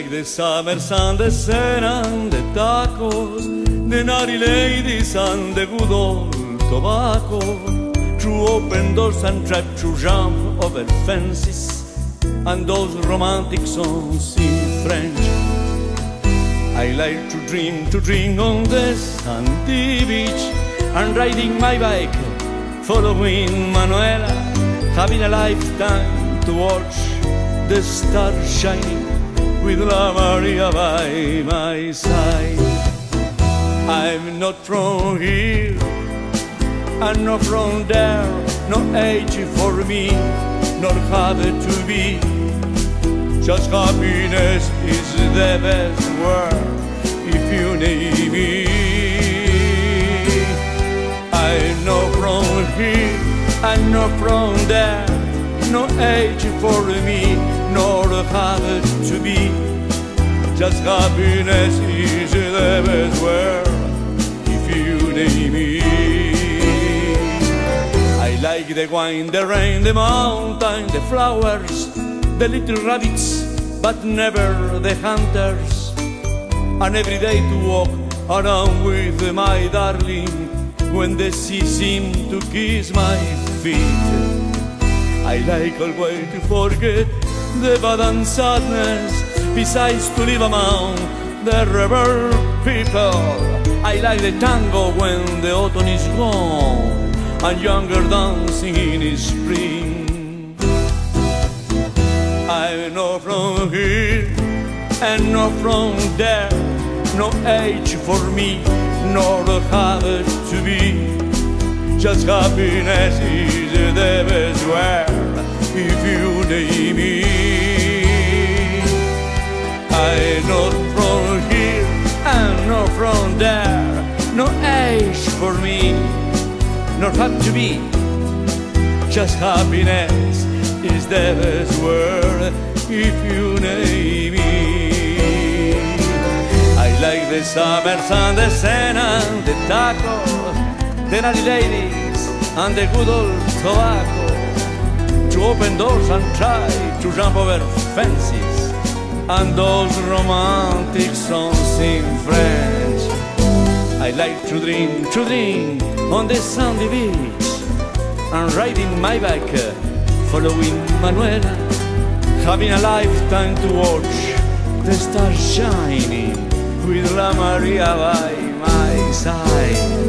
the summer sun, the sun and the tacos, the naughty ladies and the good old tobacco. Through open doors and try to jump over fences, and those romantic songs in French. I like to dream, to dream on the sandy beach, and riding my bike, following Manuela, having a lifetime to watch the stars shining with La Maria by my side. I'm not from here, I'm not from there, no age for me, nor it to be. Just happiness is the best word if you need me. I'm not from here, I'm not from there, no age for me, nor have to be. Just happiness is the best word if you name me. I like the wine, the rain, the mountain, the flowers, the little rabbits, but never the hunters. And every day to walk around with my darling when the sea seemed to kiss my feet. I like always to forget the bad and sadness, besides to live among the river people. I like the tango when the autumn is gone and younger dancing in spring. I'm not from here and not from there, no age for me, nor have it to be. Just happiness is the best if me. I'm not from here and not from there, no age for me, nor have to be. Just happiness is the best word if you name me. I like the summers and the sun and the tacos, the naughty ladies and the good old tobacco. To open doors and try to jump over fences, and those romantic songs in French. I like to drink, to drink on the sandy beach. And riding my bike, following Manuela, having a lifetime to watch. The stars shining with La Maria by my side.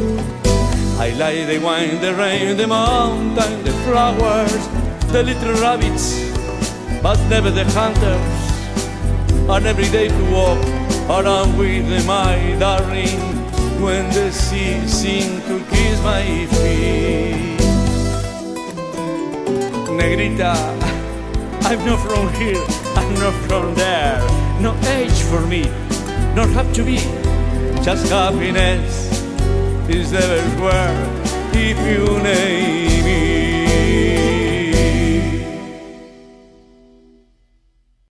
I like the wine, the rain, the mountain, the flowers, the little rabbits, but never the hunters. And every day to walk around with my darling when the sea seemed to kiss my feet. Negrita, I'm not from here, I'm not from there. No age for me, nor have to be. Just happiness is the best word